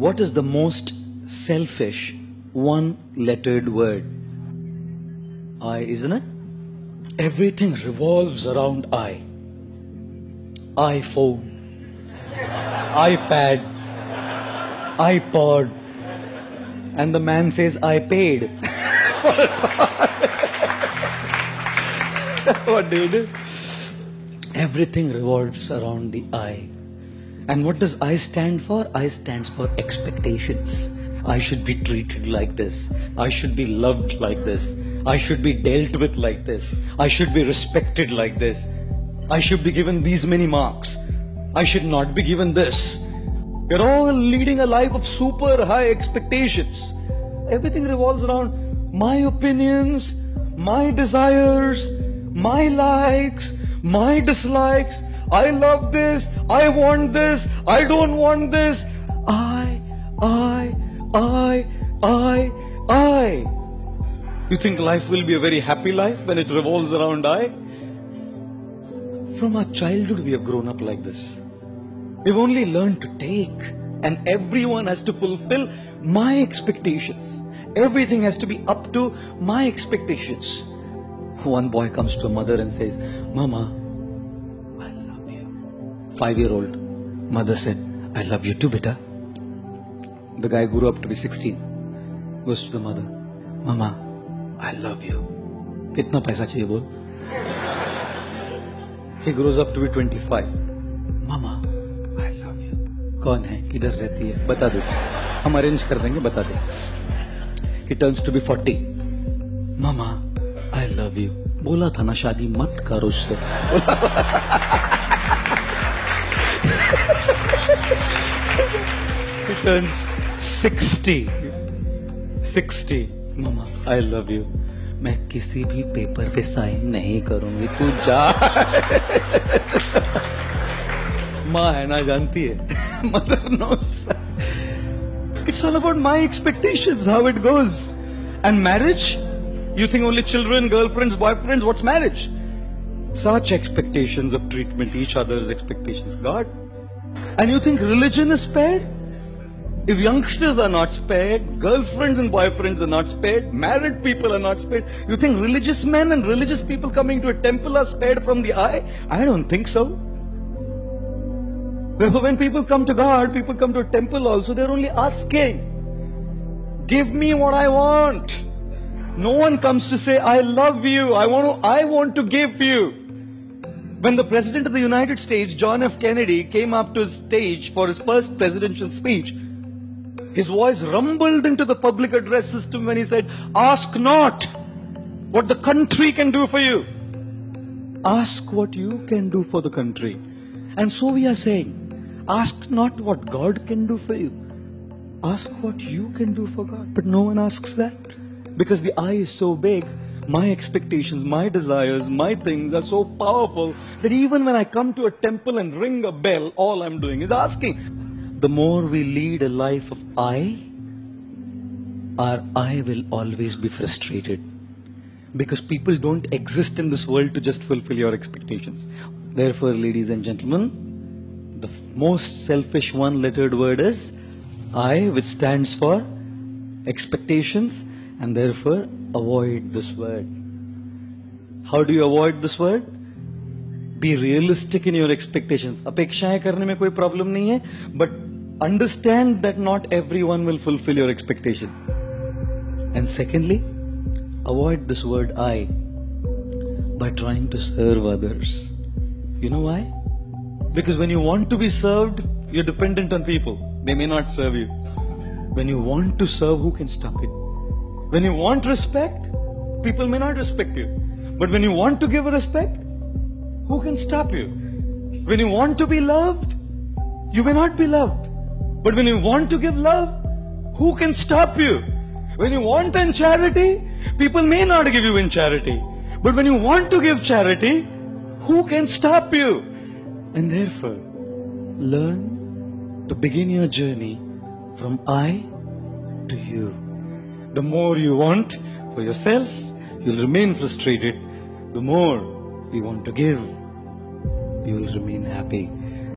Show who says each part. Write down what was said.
Speaker 1: What is the most selfish one lettered word? I, isn't it? Everything revolves around I. iPhone, iPad, iPod, and the man says, I paid. what do you do? Everything revolves around the I. And what does I stand for? I stands for expectations. I should be treated like this. I should be loved like this. I should be dealt with like this. I should be respected like this. I should be given these many marks. I should not be given this. We're all leading a life of super high expectations. Everything revolves around my opinions, my desires, my likes, my dislikes. I love this. I want this. I don't want this. I, I, I, I, I. You think life will be a very happy life when it revolves around I? From our childhood, we have grown up like this. We've only learned to take, and everyone has to fulfill my expectations. Everything has to be up to my expectations. One boy comes to a mother and says, Mama. Five year old mother said, I love you too, beta. The guy grew up to be 16. Goes to the mother, Mama, I love you. कितना पैसा चाहिए बोल He grows up to be 25. Mama, I love you. कौन है किधर रहती है बता दो हम अरेंज कर देंगे बता दे He turns to be 40. Mama, I love you. बोला था ना शादी मत कर उससे turns 60. 60. Mama, I love you. मैं किसी भी पेपर पे साइन नहीं करूंगी तू जा माँ है ना जानती है mother knows It's all about my expectations, how it goes. And marriage? You think only children, girlfriends, boyfriends? What's marriage? Such expectations of treatment, each other's expectations. God. And you think religion is spared? if youngsters are not spared, girlfriends and boyfriends are not spared, married people are not spared, you think religious men and religious people coming to a temple are spared from the eye? I don't think so. Therefore, when people come to God, people come to a temple also, they're only asking, Give me what I want. No one comes to say, I love you, I want to, I want to give you. When the President of the United States, John F. Kennedy, came up to stage for his first presidential speech, his voice rumbled into the public address system when he said, Ask not what the country can do for you. Ask what you can do for the country. And so we are saying, Ask not what God can do for you. Ask what you can do for God. But no one asks that. Because the I is so big, my expectations, my desires, my things are so powerful that even when I come to a temple and ring a bell, all I'm doing is asking The more we lead a life of I, our I will always be frustrated. Because people don't exist in this world to just fulfill your expectations. Therefore, ladies and gentlemen, the most selfish one lettered word is I, which stands for expectations, and therefore avoid this word. How do you avoid this word? Be realistic in your expectations. अपेक्षाएं करने में कोई problem नहीं है but understand that not everyone will fulfill your expectation. And secondly, avoid this word I by trying to serve others. You know why? Because when you want to be served, you're dependent on people. They may not serve you. When you want to serve, who can stop it? When you want respect, people may not respect you. But when you want to give respect, who can stop you? When you want to be loved, you may not be loved. But when you want to give love, who can stop you? When you want in charity, people may not give you in charity. But when you want to give charity, who can stop you? And therefore, learn to begin your journey from I to you. The more you want for yourself, you'll remain frustrated. The more you want to give, you will remain happy.